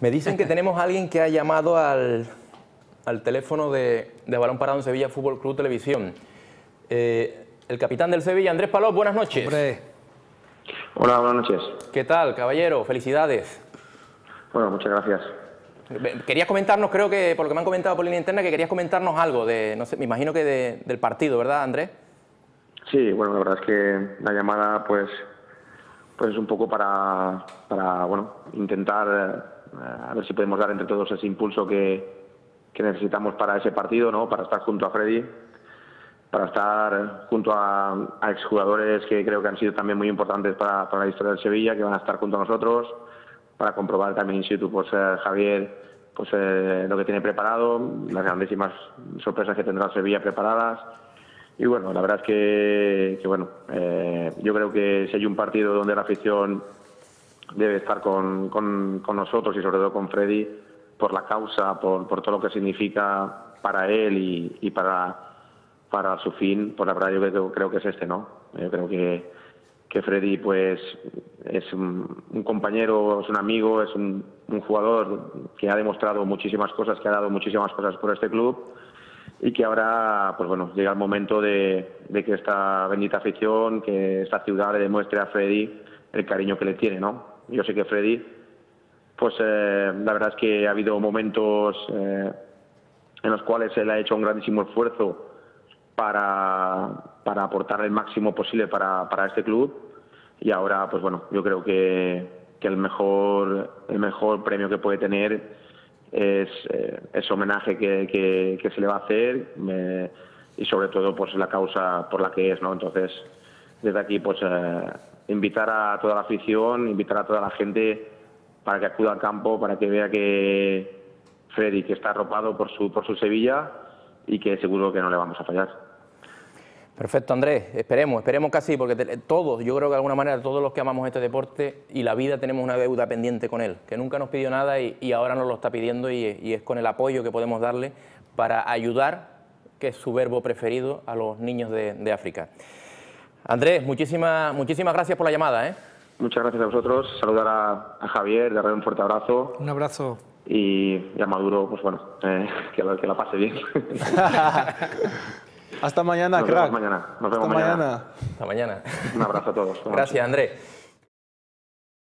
Me dicen que tenemos a alguien que ha llamado al, teléfono de, Balón Parado en Sevilla Fútbol Club Televisión. Eh, el capitán del Sevilla, Andrés Palop, buenas noches. Hola, buenas noches. ¿Qué tal, caballero? Felicidades. Bueno, muchas gracias. Querías comentarnos, creo que por lo que me han comentado por línea interna, que querías comentarnos algo de, no sé, me imagino que del partido, ¿verdad, Andrés? Sí, bueno, la verdad es que la llamada, pues, pues es un poco para, para bueno, intentar a ver si podemos dar entre todos ese impulso que, necesitamos para ese partido, ¿no? Para estar junto a Freddy, para estar junto a, exjugadores que creo que han sido también muy importantes para, la historia del Sevilla, que van a estar junto a nosotros, para comprobar también in situ, pues eh, Javier, pues eh, lo que tiene preparado, las grandísimas sorpresas que tendrá Sevilla preparadas. Y bueno, la verdad es que, bueno, eh, yo creo que si hay un partido donde la afición debe estar con, nosotros y sobre todo con Freddy por la causa, por, todo lo que significa para él y, para, su fin, pues la verdad yo creo, creo, que es este, ¿no? Yo creo que, Freddy pues es un, compañero, es un amigo, es un, jugador que ha demostrado muchísimas cosas, que ha dado muchísimas cosas por este club y que ahora, pues bueno, llega el momento de que esta bendita afición, que esta ciudad le demuestre a Freddy el cariño que le tiene, ¿no? Yo sé que Freddy, pues eh, la verdad es que ha habido momentos eh, en los cuales él ha hecho un grandísimo esfuerzo para, para aportar el máximo posible para, para este club y ahora, pues bueno, yo creo que, que el mejor el mejor premio que puede tener es eh, ese homenaje que, que, se le va a hacer y sobre todo pues la causa por la que es, ¿no? Entonces, desde aquí pues invitar a toda la afición, invitar a toda la gente para que acuda al campo, para que vea que Freddy que está arropado por su, por su Sevilla y que seguro que no le vamos a fallar. Perfecto, Andrés. Esperemos, esperemos casi, porque todos, yo creo que de alguna manera todos los que amamos este deporte y la vida tenemos una deuda pendiente con él, que nunca nos pidió nada y, ahora nos lo está pidiendo y, es con el apoyo que podemos darle para ayudar, que es su verbo preferido, a los niños de África. Andrés, muchísimas, muchísimas gracias por la llamada. ¿eh? Muchas gracias a vosotros. Saludar a, Javier, darle un fuerte abrazo. Un abrazo. Y, a Maduro, pues bueno, eh, que, la pase bien. Hasta mañana, Nos crack. Vemos mañana. Nos vemos Hasta mañana. Hasta mañana. Un abrazo a todos. Gracias, Andrés.